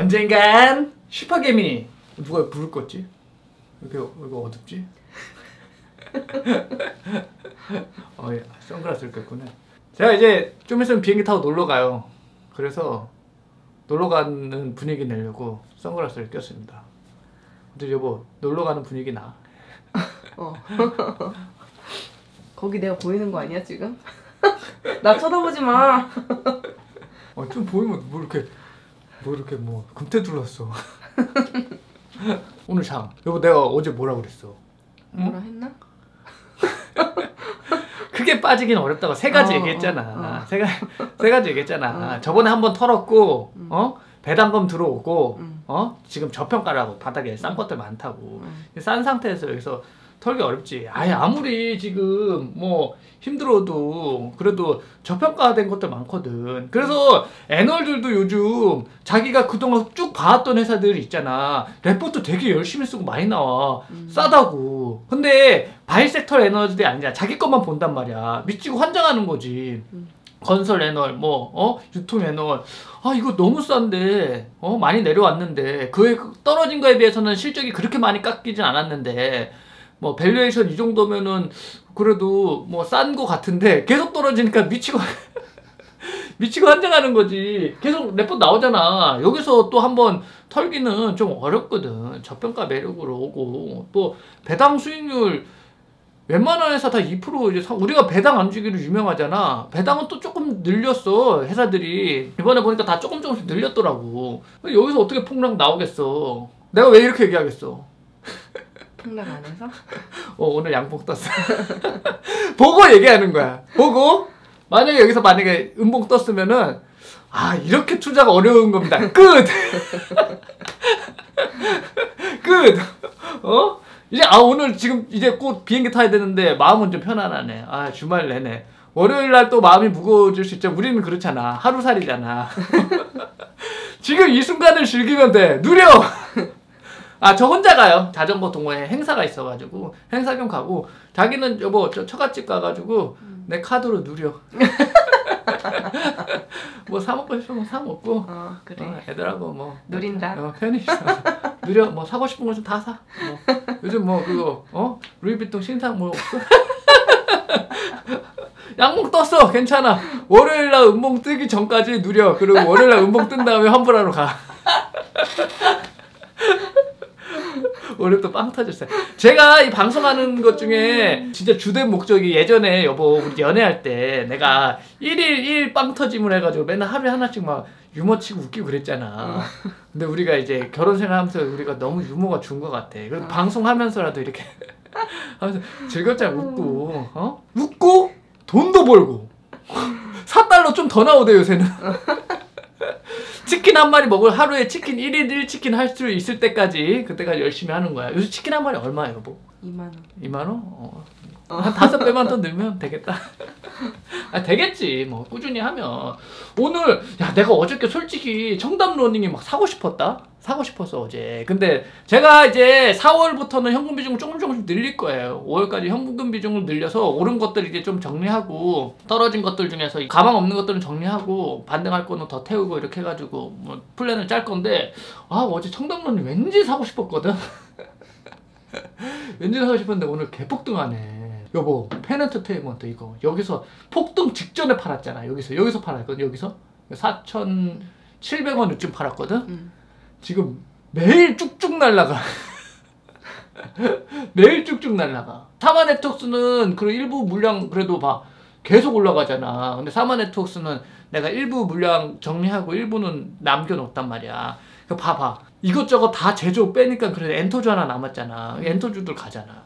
언젠간 슈퍼개미 누가 불을 껐지? 이렇게 이거 어둡지? 어, 예, 선글라스를 꼈구나. 제가 이제 좀 있으면 비행기 타고 놀러 가요. 그래서 놀러 가는 분위기 내려고 선글라스를 꼈습니다. 근데 여보 놀러 가는 분위기 나. 어. 거기 내가 보이는 거 아니야 지금? 나 쳐다보지 마. 어, 좀 보이면 뭐 이렇게 뭐 이렇게 뭐 금태 둘렀어. 오늘 잠. 여보 내가 어제 뭐라 그랬어? 뭐라 했나? 크게 빠지긴 어렵다고 세 가지 어, 얘기했잖아. 어, 어. 세, 가, 세 가지 얘기했잖아. 어. 저번에 한 번 털었고, 어? 배당금 들어오고, 음. 어? 지금 저평가라고 바닥에 싼 것들 많다고. 음. 싼 상태에서 여기서 털기 어렵지. 아예 아무리 지금 뭐 힘들어도 그래도 저평가된 것들 많거든. 그래서 애널들도 요즘 자기가 그동안 쭉 봐왔던 회사들 있잖아. 레포트 되게 열심히 쓰고 많이 나와. 싸다고. 근데 by sector 애널들이 아니야. 자기 것만 본단 말이야. 미치고 환장하는 거지. 건설 애널, 뭐, 어? 유통 애널. 아, 이거 너무 싼데, 어? 많이 내려왔는데, 그에 떨어진 거에 비해서는 실적이 그렇게 많이 깎이진 않았는데, 뭐, valuation 이 정도면은, 그래도 뭐, 싼 거 같은데, 계속 떨어지니까 미치고, 미치고 환장하는 거지. 계속 레포트 나오잖아. 여기서 또 한번 털기는 좀 어렵거든. 저평가 매력으로 오고, 또, 배당 수익률, 웬만한 회사 다 2% 이제 사- 우리가 배당 안 주기로 유명하잖아. 배당은 또 조금 늘렸어 회사들이 이번에 보니까 다 조금 조금씩 늘렸더라고. 여기서 어떻게 폭락 나오겠어? 내가 왜 이렇게 얘기하겠어? 폭락 안 해서? 어, 오늘 양봉 떴어. 보고 얘기하는 거야. 보고 만약에 여기서 만약에 음봉 떴으면은 아 이렇게 투자가 어려운 겁니다. 끝. 끝. 어? 이제 아 오늘 지금 이제 곧 비행기 타야 되는데 마음은 좀 편안하네. 아 주말 내내. 월요일 날 또 마음이 무거워질 수 있죠. 우리는 그렇잖아. 하루살이잖아. 지금 이 순간을 즐기면 돼. 누려. 아 저 혼자 가요. 자전거 동호회 행사가 있어가지고 행사 겸 가고 자기는 여보 저 처갓집 가가지고 내 카드로 누려. 뭐 사 먹고 싶으면 사 먹고 어 그래. 어, 애들하고 뭐 누린다. 어, 편히 있어. 누려 뭐 사고 싶은 거 좀 다 사. 뭐. 요즘 뭐 그거 어 루이비통 신상 뭐 없어? 양목 떴어 괜찮아. 월요일 날 음봉 뜨기 전까지 누려. 그리고 월요일 날 음봉 뜬 다음에 환불하러 가. 오늘 또빵 터졌어요. 제가 이 방송하는 것 중에 진짜 주된 목적이 예전에 여보 우리 연애할 때 내가 1일 1빵 터짐을 해가지고 맨날 하루에 하나씩 막 유머 치고 웃기고 그랬잖아. 근데 우리가 이제 결혼 생활하면서 우리가 너무 유머가 준 것 같아. 그래서 방송하면서라도 이렇게 하면서 즐겁잖아 웃고 어? 웃고 돈도 벌고 4달러 좀 더 나오대 요새는. 치킨 한 마리 먹을 하루에 치킨 1일 1치킨 할 수 있을 때까지 그때까지 열심히 하는 거야. 요새 치킨 한 마리 얼마예요, 여보? 2만 원. 2만 원? 어. 한 다섯 배만 더 늘면 되겠다. 아 되겠지. 뭐 꾸준히 하면 오늘 야 내가 어저께 솔직히 청담 러닝이 막 사고 싶었다. 사고 싶었어 어제. 근데 제가 이제 4월부터는 현금 비중을 조금 조금씩 늘릴 거예요. 5월까지 현금 비중을 늘려서 오른 것들 이제 좀 정리하고 떨어진 것들 중에서 가망 없는 것들은 정리하고 반등할 거는 더 태우고 이렇게 해가지고 뭐 플랜을 짤 건데 아 어제 청담 러닝 왠지 사고 싶었거든. 왠지 사고 싶었는데 오늘 개폭등하네. 여보, 팬엔터테인먼트 이거 여기서 폭등 직전에 팔았잖아. 여기서 여기서 팔았거든. 여기서 4,700원쯤 팔았거든. 응. 지금 매일 쭉쭉 날라가. 매일 쭉쭉 날라가. 삼화네트웍스는 그 일부 물량 그래도 봐 계속 올라가잖아. 근데 삼화네트웍스는 내가 일부 물량 정리하고 일부는 남겨놓았단 말이야. 그 봐봐. 이것저것 다 제조 빼니까 그래도 엔터주 하나 남았잖아. 엔터주들 가잖아.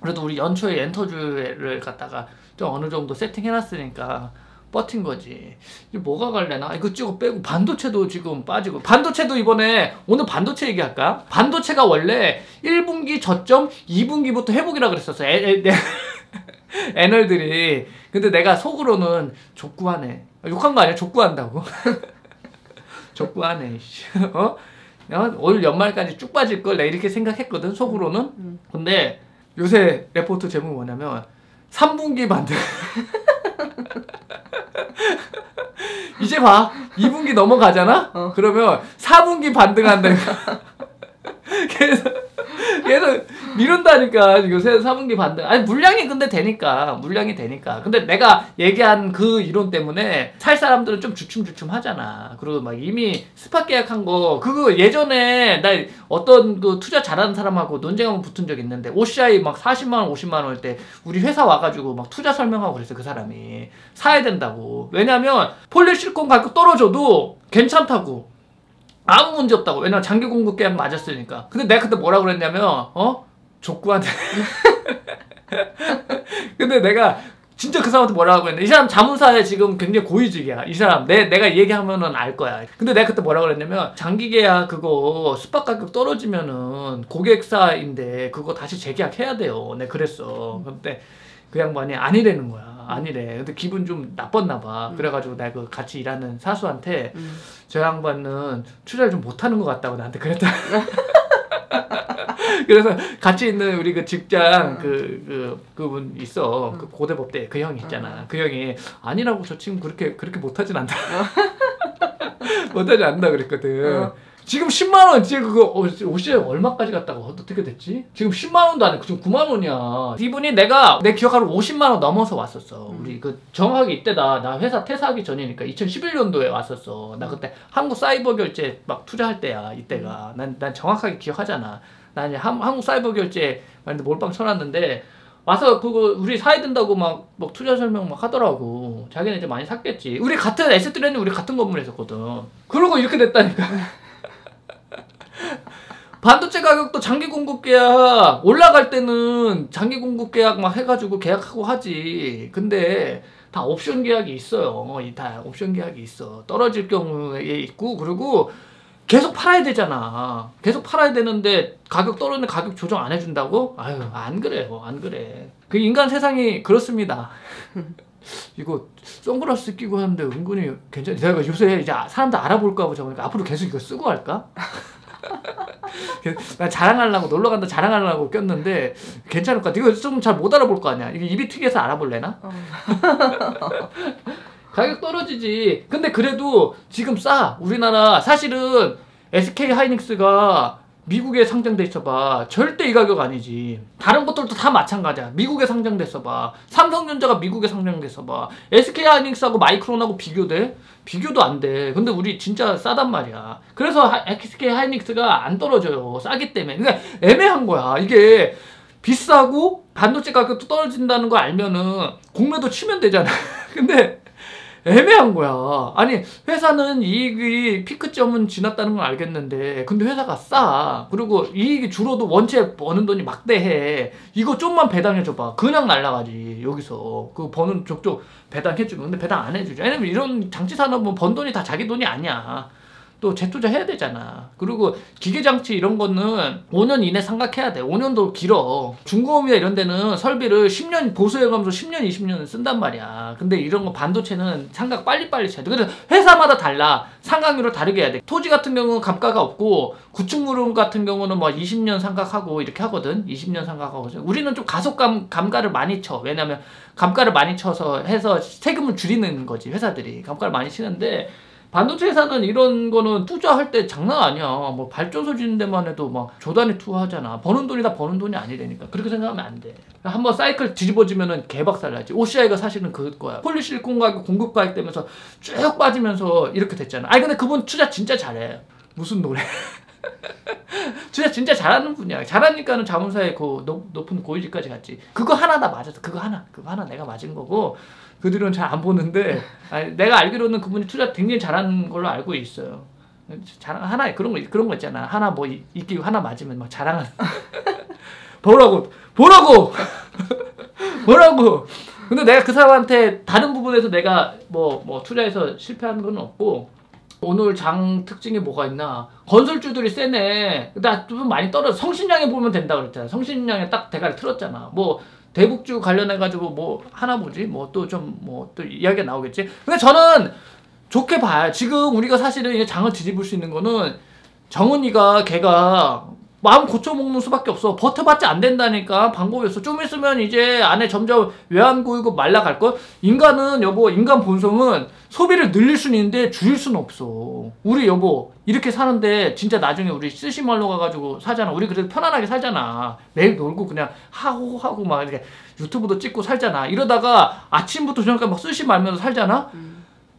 그래도 우리 연초에 엔터주를 갖다가 좀 어느 정도 세팅해놨으니까 버틴 거지. 이제 뭐가 갈래나? 이거 찍어 빼고 반도체도 지금 빠지고 반도체도 이번에 오늘 반도체 얘기할까? 반도체가 원래 1분기 저점 2분기부터 회복이라 그랬었어. 애, 애, 내- 애널들이. 근데 내가 속으로는 족구하네. 욕한 거 아니야? 족구한다고. 족구하네. 씨. 어? 어? 올 연말까지 쭉 빠질 걸 내가 이렇게 생각했거든 속으로는. 음. 근데 요새 레포트 제목이 뭐냐면 3분기 반등. 이제 봐. 2분기 넘어가잖아? 어. 그러면 4분기 반등한다니까. 계속 계속 미룬다니까 지금 세 4분기 반등. 아니 물량이 근데 되니까 물량이 되니까. 근데 내가 얘기한 그 이론 때문에 살 사람들은 좀 주춤주춤 하잖아. 그리고 막 이미 스팟 계약한 거 그거 예전에 나 어떤 그 투자 잘하는 사람하고 논쟁 한번 붙은 적 있는데 OCI 막 40만 원, 50만 원 할 때 우리 회사 와가지고 막 투자 설명하고 그랬어 그 사람이 사야 된다고. 왜냐면 폴리실콘 가격 떨어져도 괜찮다고. 아무 문제 없다고. 왜냐면 장기 공급 계약 맞았으니까. 근데 내가 그때 뭐라 그랬냐면, 어? 족구한테. 근데 내가 진짜 그 사람한테 뭐라고 했는데 이 사람 자문사에 지금 굉장히 고위직이야. 이 사람 내 내가 얘기하면은 알 거야. 근데 내가 그때 뭐라고 그랬냐면 장기 계약 그거 스팟 가격 떨어지면은 고객사인데 그거 다시 재계약해야 돼요. 내가 그랬어. 근데 그 양반이 아니라는 거야. 아니래. 근데 기분 좀 나빴나 봐. 그래가지고 내가 그 같이 일하는 사수한테 음. 저 양반은 투자를 좀 못하는 것 같다고 나한테 그랬다. 그래서 같이 있는 우리 그 직장 그, 그 그분 있어 그 고대법대 그 형이 있잖아 그 형이 아니라고 저 친구 그렇게 그렇게 못하진 않다 못하지 않는다 그랬거든 어. 지금 10만 원 지금 그거 어, 옷이 얼마까지 갔다가 어떻게 됐지? 지금 10만 원도 안 해. 지금 9만 원이야. 이분이 내가 내 기억하로 50만 원 넘어서 왔었어. 우리 그 정확하게 이때다. 나 회사 퇴사하기 전이니까 2011년도에 왔었어. 나 그때 한국 사이버 결제 막 투자할 때야. 이때가. 난, 난 정확하게 기억하잖아. 난 이제 한, 한국 사이버 결제 말인데 몰빵 쳐놨는데 와서 그거 우리 사야 된다고 막, 막 투자 설명 막 하더라고. 자기는 이제 많이 샀겠지. 우리 같은 에셋트레는 우리 같은 건물에 있었거든. 그러고 이렇게 됐다니까. 반도체 가격도 장기 공급 계약 올라갈 때는 장기 공급 계약 막 해가지고 계약하고 하지. 근데 다 옵션 계약이 있어요. 이다 옵션 계약이 있어. 떨어질 경우에 있고 그리고 계속 팔아야 되잖아. 계속 팔아야 되는데 가격 떨어지는 가격 조정 안 해준다고? 아유 안 그래요. 안 그래. 그 인간 세상이 그렇습니다. 이거 선글라스 끼고 하는데 은근히 괜찮아. 내가 요새 이제 사람들 알아볼까 보자 보니까 앞으로 계속 이거 쓰고 할까? 나 자랑하려고 놀러 간다 자랑하려고 꼈는데 괜찮을 것 같아. 이거 좀 잘 못 알아볼 거 아니야. 이게 입이 튀겨서 알아볼래나? 어. 가격 떨어지지. 근데 그래도 지금 싸. 우리나라 사실은 SK 하이닉스가 미국에 상장돼 있어봐. 절대 이 가격 아니지. 다른 것들도 다 마찬가지야. 미국에 상장됐어봐. 삼성전자가 미국에 상장됐어봐. SK 하이닉스하고 마이크론하고 비교돼? 비교도 안 돼. 근데 우리 진짜 싸단 말이야. 그래서 하- SK 하이닉스가 안 떨어져요. 싸기 때문에. 그러니까 애매한 거야. 이게 비싸고 반도체 가격도 떨어진다는 거 알면은 공매도 치면 되잖아. 근데 애매한 거야. 아니 회사는 이익이 피크점은 지났다는 걸 알겠는데 근데 회사가 싸. 그리고 이익이 줄어도 원체 버는 돈이 막대해. 이거 좀만 배당해줘봐. 그냥 날라가지 여기서 그 버는 족족 배당해주고 근데 배당 안 해주죠. 왜냐면 이런 장치 산업은 번 돈이 다 자기 돈이 아니야. 또 재투자 해야 되잖아. 그리고 기계장치 이런 거는 5년 이내 상각해야 돼. 5년도 길어. 중공업이나 이런 데는 설비를 10년 보수해가면서 10년, 20년 쓴단 말이야. 근데 이런 거 반도체는 상각 빨리빨리 쳐야 돼. 그래서 회사마다 달라. 상각률을 다르게 해야 돼. 토지 같은 경우는 감가가 없고 구축물은 같은 경우는 뭐 20년 상각하고 이렇게 하거든. 20년 상각하고. 우리는 좀 가속감 감가를 많이 쳐. 왜냐면 감가를 많이 쳐서 해서 세금을 줄이는 거지 회사들이 감가를 많이 치는데 반도체 회사는 이런 거는 투자할 때 장난 아니야. 뭐 발전소 짓는 데만 해도 막 조단위 투하하잖아. 버는 돈이 다 버는 돈이 아니라니까. 그렇게 생각하면 안 돼. 한번 사이클 뒤집어지면은 개박살 나지. OCI가 사실은 그거야. 폴리실콘 가격 공급 가격 되면서 쭉 빠지면서 이렇게 됐잖아. 아니 근데 그분 투자 진짜 잘해. 무슨 노래? 투자 진짜 잘하는 분이야. 잘하니까는 자문사에 그 높, 높은 고위직까지 갔지. 그거 하나 다 맞았어. 그거 하나. 그거 하나 내가 맞은 거고 그 뒤로는 잘안 보는데 아니, 내가 알기로는 그분이 투자 굉장히 잘하는 걸로 알고 있어요. 자랑 하나 그런 거 그런 거 있잖아. 하나 뭐 이- 이끼고 하나 맞으면 막 자랑하는. 보라고 보라고 보라고. 근데 내가 그 사람한테 다른 부분에서 내가 뭐뭐 투자해서 실패한 건 없고 오늘 장 특징이 뭐가 있나? 건설주들이 세네. 나좀 많이 떨어. 성신량에 보면 된다 그랬잖아. 성신량에 딱 대가리 틀었잖아. 뭐 대북주 관련해 가지고 뭐 하나 보지. 뭐 또 좀 뭐 또 이야기가 나오겠지. 근데 저는 좋게 봐요. 지금 우리가 사실은 이 장을 뒤집을 수 있는 거는 정은이가 걔가 마음 고쳐먹는 수밖에 없어. 버텨봤자 안 된다니까 방법이 없어. 좀 있으면 이제 안에 점점 외환 고이고 말라갈 걸. 인간은 여보 인간 본성은 소비를 늘릴 수는 있는데 줄일 수는 없어. 우리 여보 이렇게 사는데 진짜 나중에 우리 스시말로 가가지고 사잖아. 우리 그래도 편안하게 살잖아. 매일 놀고 그냥 하고 하고 막 이렇게 유튜브도 찍고 살잖아. 이러다가 아침부터 저녁까지 막 스시 말면서 살잖아. 음.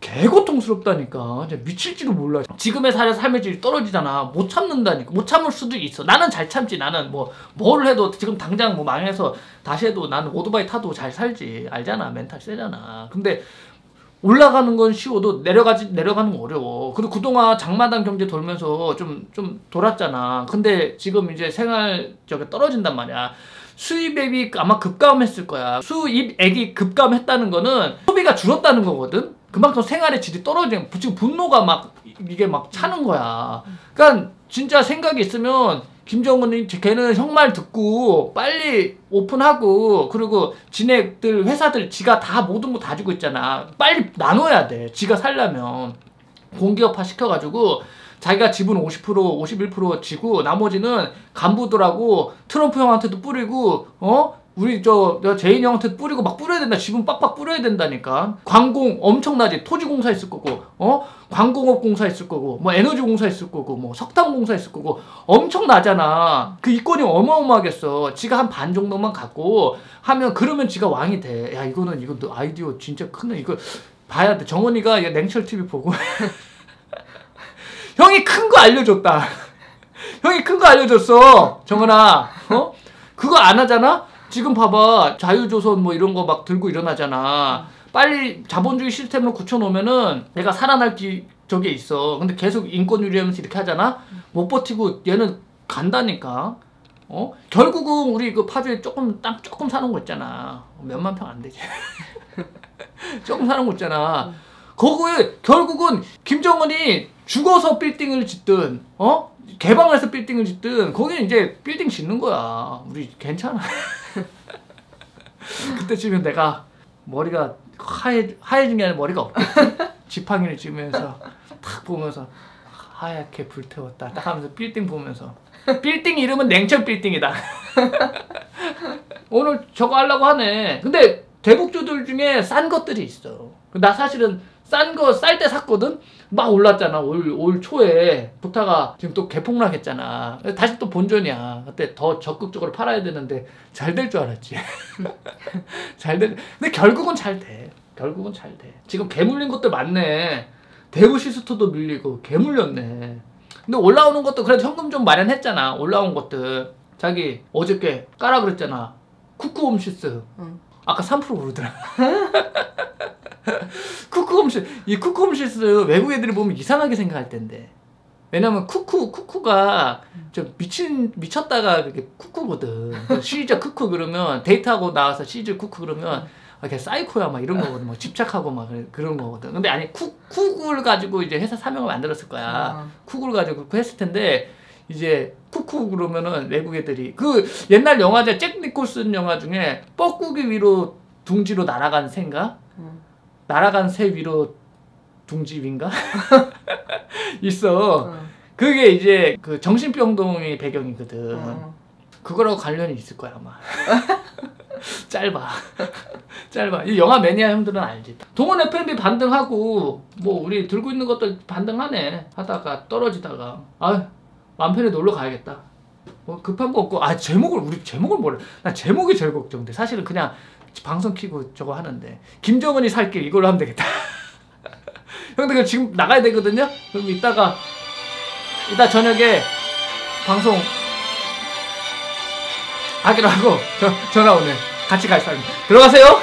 개고통스럽다니까 미칠지도 몰라 지금의 삶의 삶의 질이 떨어지잖아 못 참는다니까 못 참을 수도 있어 나는 잘 참지 나는 뭐 뭘 해도 지금 당장 뭐 망해서 다시 해도 나는 오토바이 타도 잘 살지 알잖아 멘탈 세잖아 근데 올라가는 건 쉬워도 내려가지 내려가는 건 어려워. 그리고 그동안 장마당 경제 돌면서 좀좀 돌았잖아. 근데 지금 이제 생활 저게 떨어진단 말이야. 수입액이 아마 급감했을 거야. 수입액이 급감했다는 거는 소비가 줄었다는 거거든. 그만큼 생활의 질이 떨어지는 지금 분노가 막 이게 막 차는 거야. 그러니까 진짜 생각이 있으면 김정은이 걔는 형 말 듣고 빨리 오픈하고 그리고 지네들 회사들 지가 다 모든 거 다 주고 있잖아. 빨리 나눠야 돼. 지가 살려면 공기업화 시켜가지고 자기가 지분 50% 51% 지고 나머지는 간부들하고 트럼프 형한테도 뿌리고 어 우리 저, 저 제인 형한테 뿌리고 막 뿌려야 된다. 지분 빡빡 뿌려야 된다니까. 광공 엄청나지. 토지 공사 있을 거고, 어? 광공업 공사 있을 거고, 뭐 에너지 공사 있을 거고, 뭐 석탄 공사 있을 거고, 엄청나잖아. 그 이권이 어마어마하겠어. 지가 한 반 정도만 갖고 하면 그러면 지가 왕이 돼. 야 이거는 이거 너 아이디어 진짜 크네. 이거 봐야 돼. 정원이가 얘 냉철 TV 보고 형이 큰 거 알려줬다. 형이 큰 거 알려줬어. 정원아, 어? 그거 안 하잖아? 지금 봐봐. 자유조선 뭐 이런 거 막 들고 일어나잖아. 빨리 자본주의 시스템을 굳혀놓으면은 얘가 살아날 기 저게 있어. 근데 계속 인권 유리하면서 이렇게 하잖아? 못 버티고 얘는 간다니까. 어? 결국은 우리 그 파주에 조금 땅 조금 사는 거 있잖아. 몇만 평 안 되지. 조금 사는 거 있잖아. 거기에 결국은 김정은이 죽어서 빌딩을 짓든 어 개방을 해서 빌딩을 짓든 거기는 이제 빌딩 짓는 거야. 우리 괜찮아. 그때쯤에 내가 머리가 하얘, 하얘진 게 아니라 머리가 없겠지. 지팡이를 쥐면서 탁 보면서 하얗게 불태웠다. 딱 하면서 빌딩 보면서. 빌딩 이름은 냉철 빌딩이다. 오늘 저거 하려고 하네. 근데 대북주들 중에 싼 것들이 있어. 나 사실은 싼 거 쌀 때 샀거든? 막 올랐잖아. 올, 올 초에. 부타가 지금 또 개폭락했잖아. 다시 또 본전이야. 그때 더 적극적으로 팔아야 되는데 잘 될 줄 알았지. 잘 될 근데 결국은 잘 돼. 결국은 잘 돼. 지금 개 물린 것들 많네. 대구 시스터도 밀리고 개 물렸네. 근데 올라오는 것도 그래도 현금 좀 마련했잖아. 올라온 것들. 자기 어저께 까라 그랬잖아. 쿠쿠홈시스. 응. 아까 3% 오르더라 쿠쿠홈시 이 쿠쿠홈시스 외국 애들이 보면 이상하게 생각할 텐데. 왜냐면 cuckoo cuckoo가 좀 미친 미쳤다가 그게 cuckoo거든. 그 she's a cuckoo 그러면 데이트하고 나와서 she's cuckoo 그러면 아, 걔 사이코야 막 이런 거거든. 뭐 집착하고 막 그런 거거든. 근데 아니 쿠 쿠쿠를 가지고 이제 회사 사명을 만들었을 거야. 어. 쿠쿠를 가지고 했을 텐데 이제 쿠쿠 그러면은 외국 애들이 그 옛날 영화제 잭 니콜슨 영화 중에 뻐꾸기 위로 둥지로 날아간 새인가 응. 날아간 새 위로 둥지 위인가? 있어. 응. 그게 이제 그 정신병동의 배경이거든. 응. 그거라고 관련이 있을 거야 아마. 짧아. 짧아. 이 영화 매니아 형들은 알지. 동원 FMB 반등하고 뭐 우리 들고 있는 것들 반등하네. 하다가 떨어지다가. 아 만편에 놀러 가야겠다. 뭐 급한 거 없고. 아 제목을 우리 제목을 뭐래 나 제목이 제일 걱정돼. 사실은 그냥 방송 키고 저거 하는데. 김정은이 살 길 이걸로 하면 되겠다. 형들 그 지금 나가야 되거든요? 그럼 이따가 이따 저녁에 방송 하기로 하고 저, 전화 오네. 같이 갈 사람. 들어가세요